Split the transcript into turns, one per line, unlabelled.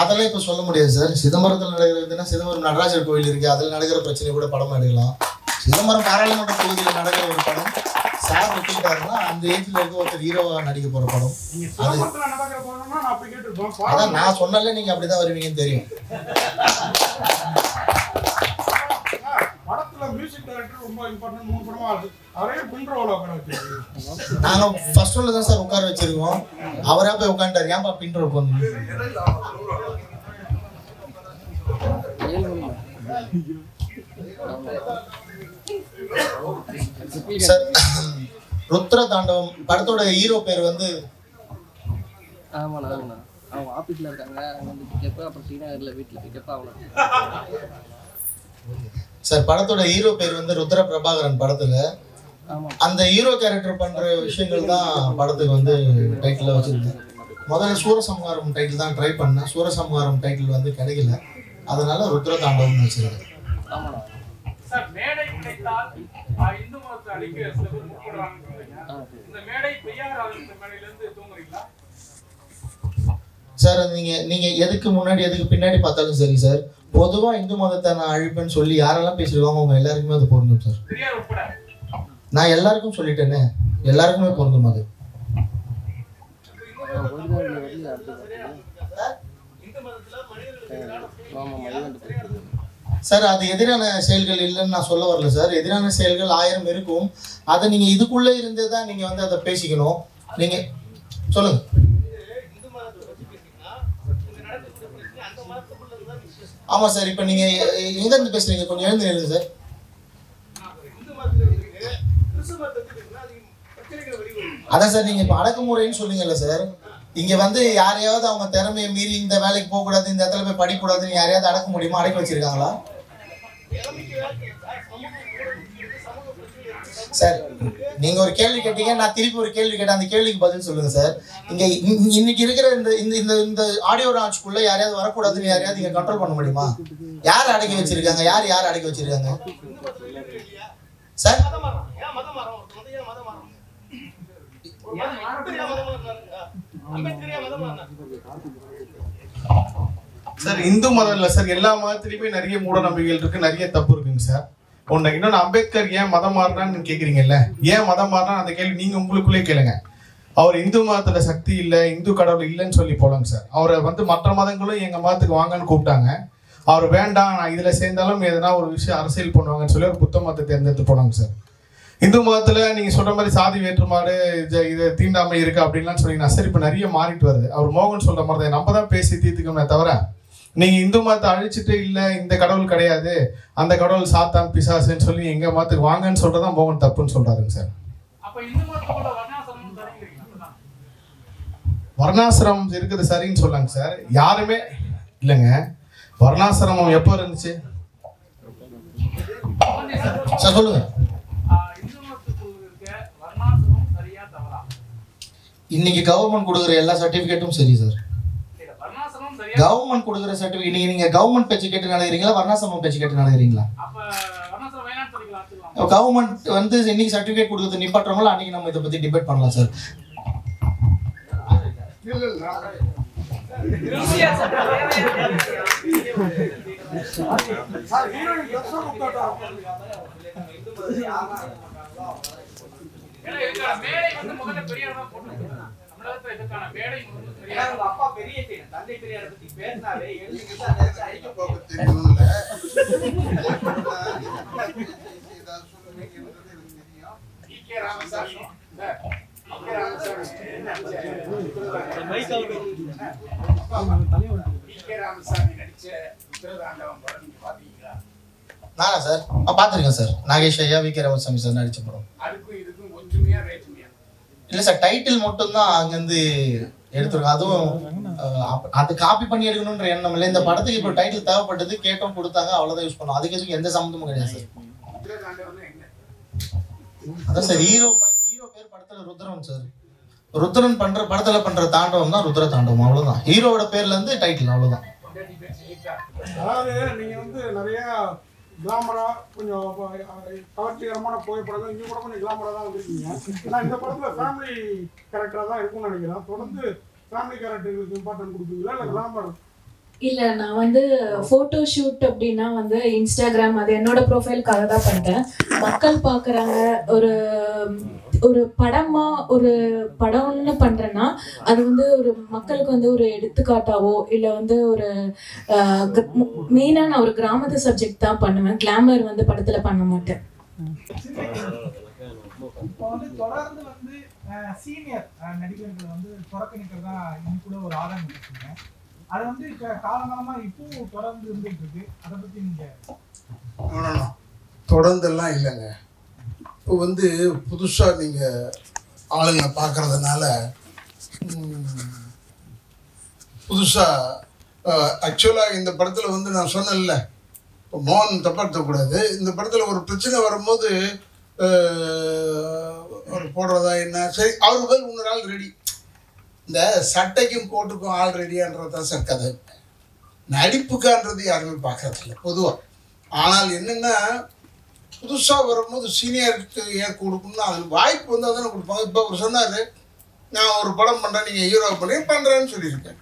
அதெல்லாம் இப்போ சொல்ல முடியாது சார். சிதம்பரத்தில் நடக்கிறதுனா சிதம்பரம் நடராஜர் கோயில் இருக்கு. அதில் நடக்கிற பிரச்சனை கூட படமா எடுக்கலாம். சிதம்பரம் பாராளுமன்ற தொகுதியில் நடக்கிற ஒரு படம் சார் ஒத்துக்கிட்டாருன்னா அந்த ஏஜ்ல இருக்க ஒருத்தர் ஹீரோவா நடிக்க போற படம். அதான் நான் சொன்னாலே நீங்க அப்படிதான் வருவீங்கன்னு தெரியும்.
மியூசிக் ரொம்ப இம்பார்ட்டன்ட் மூணு படமா இருக்கு அவரே பின்ரோல உட்கார
நாங்க ஃபர்ஸ்ட் ரோல தான் சார் உட்கார வச்சிருக்கோம். அவரா போய் உட்காந்துட்டாரு. ஏன்பா பின்ட்ரோ போகணும் சார் ருத்ர தாண்டவம் படத்தோட ஹீரோ பேர் வந்து
ஆமாண்ணா ஆமாண்ணா. அவங்க ஆஃபீஸில் இருக்காங்க. அவங்க வந்து பிக்கப் அப்புறம் ஸ்ரீநகரில் வீட்டில் பிக்கப் அவ்வளோ
சார் படத்தோட ஹீரோ பேர் வந்து ருத்ர பிரபாகரன் படத்துல அந்த ஹீரோ கேரக்டர் பண்ற விஷயங்கள் தான் படத்துக்கு வந்து டைட்டில் வச்சிருந்தேன். முதல்ல சூரசம்ஹாரம் டைட்டில் தான் ட்ரை பண்ணேன். சூரசம்ஹாரம் டைட்டில் வந்து கிடைக்கல. அதனால ருத்ர தாண்டவம்னு வச்சிருக்கேன்
சார்
நீங்க நீங்க எதுக்கு முன்னாடி எதுக்கு பின்னாடி பார்த்தாலும் சரி சார் பொதுவா இந்து மதத்தை நான் அழிப்பேன்னு சொல்லி யாரெல்லாம் பேசிருக்காங்க அவங்க எல்லாருக்குமே அது பொருந்தும் சார். நான் எல்லாருக்கும் சொல்லிட்டேனே எல்லாருக்குமே பொருந்தும் அது. சார் அது எதிரான செயல்கள் இல்லைன்னு நான் சொல்ல வரல சார். எதிரான செயல்கள் ஆயிரம் இருக்கும். அதை நீங்க இதுக்குள்ளே இருந்தே தான் நீங்க வந்து அதை பேசிக்கணும். நீங்க சொல்லுங்க. ஆமாம் சார் இப்போ நீங்கள் எங்கேருந்து பேசுகிறீங்க பேசுறீங்க கொஞ்சம் எழுந்து எழுது சார். அதான் சார் நீங்கள் இப்போ அடக்குமுறைன்னு சொன்னீங்கல்ல சார். இங்கே வந்து யாரையாவது அவங்க திறமையை மீறி இந்த வேலைக்கு போகக்கூடாது இந்த இடத்துல போய் படிக்கக்கூடாதுன்னு யாரையாவது அடக்க முடியுமா? அடக்கி வச்சிருக்காங்களா? சார் நீங்க ஒரு கேள்வி கேட்டீங்க நான் திருப்பி ஒரு கேள்வி கேட்டேன் அந்த கேள்விக்கு பதில் சொல்லுங்க சார். இங்க இன்னைக்கு இருக்கிற இந்த இந்த இந்த இந்த ஆடியோ லான்ச்க்குள்ள யாரையாவது வரக்கூடாதுன்னு யாரையாவது இங்க கண்ட்ரோல் பண்ண முடியுமா? யார் அடக்கி வச்சிருக்காங்க? யார் யார் அடக்கி வச்சிருக்காங்க? சார்?
சார் இந்து மதம் இல்ல சார் எல்லா மதத்திலயுமே நிறைய மூட நம்பிக்கைகள் இருக்கு நிறைய தப்பு இருக்குங்க சார். ஒண்ணு இன்னொன்னு அம்பேத்கர் ஏன் மதம் மாறினான்னு கேக்குறீங்கல்ல? ஏன் மதம் மாறினா அந்த கேள்வி நீங்க உங்களுக்குள்ளே கேளுங்க. அவர் இந்து மதத்துல சக்தி இல்லை இந்து கடவுள் இல்லைன்னு சொல்லி போலங்க சார். அவரை வந்து மற்ற மதங்களும் எங்க மதத்துக்கு வாங்கன்னு கூப்பிட்டாங்க. அவர் வேண்டாம் நான் இதுல சேர்ந்தாலும் எதனா ஒரு விஷயம் அரசியல் பண்ணுவாங்கன்னு சொல்லி ஒரு புத்த மதத்தை தேர்ந்தெடுத்து போனாங்க சார். இந்து மதத்துல நீங்க சொல்ற மாதிரி சாதி வேற்றுமாறு இது இது தீண்டாமை இருக்கு அப்படின்லாம் சொல்லி நான் சரி இப்ப நிறைய மாறிட்டு வருது. அவர் மோகன் சொல்ற மாதிரி தான் நம்ம தான் பேசி தீர்த்துக்கணுமே தவிர நீங்க இந்து மதத்தை அழிச்சிட்டு இல்ல இந்த கடவுள் கிடையாது. அந்த கடவுள் சாத்தான் பிசாசுன்னு சொல்லி எங்க மதத்துக்கு வாங்கன்னு சொல்றதான் மோகன் தப்புன்னு சொல்றாருங்க சார்.
வர்ணாசிரமம்
இருக்குது சரின்னு சொல்லாங்க சார். யாருமே இல்லைங்க. வர்ணாசிரமம் எப்போ இருந்துச்சு?
சார் சொல்லுங்க. இன்னைக்கு கவர்மெண்ட் கொடுக்குற எல்லா சர்டிபிகேட்டும் சரி சார். கவர்மெண்ட் கொடுக்குற சர்டிபிகேட் நீங்க நீங்க கவர்மெண்ட் பேச்சு கேட்டு நடக்கிறீங்களா? வர்ணாசிரமம் பேச்சு கேட்டு நடக்கிறீங்களா? கவர்மெண்ட் வந்து இன்னைக்கு சர்டிபிகேட் கொடுக்குறது நிப்பாட்டுறவங்களோ அன்னைக்கு நம்ம இதை பத்தி டிபேட் பண்ணலாம் சார்
மேடை வந்து முதல்ல பெரியார் தான் போட்டிருக்காரு. தமிழகத்துல இதுக்கான மேடை
உங்க அப்பா பெரிய சீன் தந்தை பெரியாரை பத்தி பேசினாலே எழுதிக்கிட்டு அந்த இடத்துல அடிக்க போகும்
E K. Ramasamy sir, E K. Ramasamy. E K. Ramasamy. நடிச்ச உத்திரதாண்டவம் படம் நீங்க பாத்தீங்களா?
நானா சார்? பார்த்துருக்கேன் சார். நாகேஷ் ஐயா வி கே ராமசாமி சார் நடிச்ச படம். இல்லை சார் டைட்டில் மட்டும்தான் அங்கேருந்து எடுத்துருக்கோம். அதுவும் அது காப்பி பண்ணி எடுக்கணுன்ற எண்ணம் இல்லை. இந்த படத்துக்கு இப்போ டைட்டில் தேவைப்பட்டது கேட்டோம் கொடுத்தாங்க அவ்வளோதான் யூஸ் பண்ணோம். அதுக்கு எதுக்கு எந்த சம்மந்தமும் கிடையாது சார் அதான் சார் ஹீரோ ஹீரோ பேர் படத்துல ருத்ரன் சார் ருத்ரன் பண்ற படத்துல பண்ற தாண்டவம் தான் ருத்ர தாண்டவம் அவ்வளவுதான். ஹீரோவோட பேர்ல இருந்து டைட்டில் அவ்வளவுதான்.
அதாவது நீங்க வந்து நிறைய கிளாமராக கொஞ்சம் கவர்ச்சிகரமான புகைப்படங்கள் இங்கே கூட கொஞ்சம் கிளாமராக தான் வந்திருக்கீங்க. ஏன்னா இந்த படத்தில் ஃபேமிலி கேரக்டராக தான் இருக்கும்னு நினைக்கிறேன். தொடர்ந்து ஃபேமிலி கேரக்டருக்கு இம்பார்ட்டன்ட் கொடுப்பீங்களா இல்லை கிளாமர்?
இல்லை நான் வந்து ஃபோட்டோ ஷூட் அப்படின்னா வந்து இன்ஸ்டாகிராம் அது என்னோட ப்ரொஃபைலுக்காக தான் பண்ணிட்டேன் மக்கள் பார்க்குறாங்க ஒரு ஒரு படமா ஒரு படம்னு பண்றேன்னா அது வந்து ஒரு மக்களுக்கு வந்து ஒரு எடுத்துக்காட்டாவோ இல்ல வந்து ஒரு மெயினா நான் ஒரு கிராமத்து சப்ஜெக்ட் தான் பண்ணுவேன். கிளாமர் வந்து படத்துல பண்ண மாட்டேன்.
இப்போ வந்து தொடர்ந்து வந்து சீனியர் நடிகர்கள் வந்து புறக்கணிக்கிறதா இன்னைக்கு கூட ஒரு ஆதாரம் இருக்குங்க. அது வந்து இப்ப காலங்காலமா இப்பவும் தொடர்ந்து இருந்துட்டு இருக்கு. அதை பத்தி நீங்க
தொடர்ந்தெல்லாம் இல்லைங்க. இப்போ வந்து புதுசாக நீங்கள் ஆளுங்க பார்க்கறதுனால புதுசாக ஆக்சுவலாக இந்த படத்தில் வந்து நான் சொன்னேன்ல இப்போ மோகன் தப்படுத்தக்கூடாது இந்த படத்தில் ஒரு பிரச்சனை வரும்போது ஒரு போடுறதா என்ன? சரி அவர் பதில் இன்னொரு ஆள் ரெடி இந்த சட்டைக்கும் கோட்டுக்கும் ஆள் ரெடியான்றது தான் சார் கதை. நடிப்புக்கான்றது யாருமே பார்க்கறதில்ல பொதுவாக ஆனால் என்னென்னா புதுசாக வரும்போது சீனியருக்கு ஏன் கொடுக்கணும்னு அது வாய்ப்பு வந்து தானே கொடுப்பாங்க. இப்போ அவர் சொன்னார் நான் ஒரு படம் பண்ணுறேன் நீங்கள் ஹீரோ பண்ணி பண்ணுறேன்னு சொல்லியிருக்கேன்.